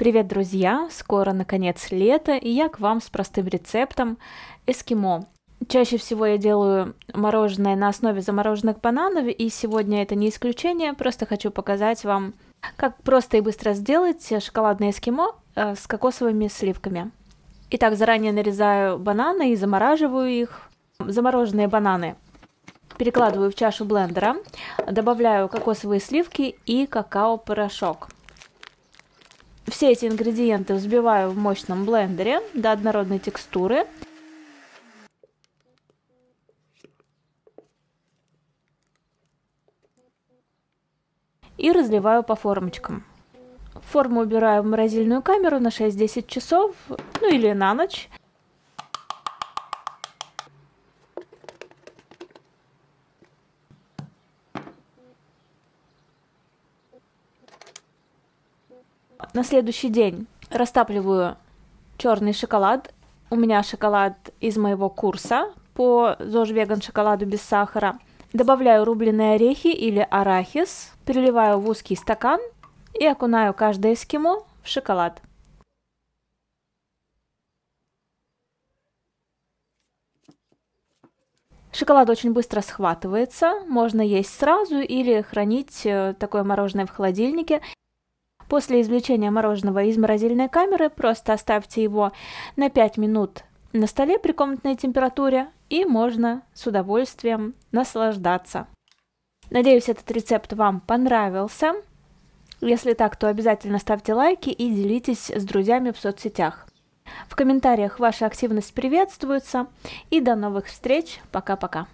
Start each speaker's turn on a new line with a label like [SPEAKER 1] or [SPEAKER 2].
[SPEAKER 1] Привет, друзья! Скоро, наконец, лето, и я к вам с простым рецептом эскимо. Чаще всего я делаю мороженое на основе замороженных бананов, и сегодня это не исключение, просто хочу показать вам, как просто и быстро сделать шоколадное эскимо э, с кокосовыми сливками. Итак, заранее нарезаю бананы и замораживаю их. Замороженные бананы перекладываю в чашу блендера, добавляю кокосовые сливки и какао-порошок. Все эти ингредиенты взбиваю в мощном блендере до однородной текстуры. И разливаю по формочкам. Форму убираю в морозильную камеру на 6-10 часов, ну или на ночь. На следующий день растапливаю черный шоколад. У меня шоколад из моего курса по ЗОЖ веган шоколаду без сахара. Добавляю рубленые орехи или арахис, переливаю в узкий стакан и окунаю каждое эскимо в шоколад. Шоколад очень быстро схватывается, можно есть сразу или хранить э, такое мороженое в холодильнике. После извлечения мороженого из морозильной камеры просто оставьте его на 5 минут на столе при комнатной температуре и можно с удовольствием наслаждаться. Надеюсь, этот рецепт вам понравился. Если так, то обязательно ставьте лайки и делитесь с друзьями в соцсетях. В комментариях ваша активность приветствуется. И до новых встреч. Пока-пока.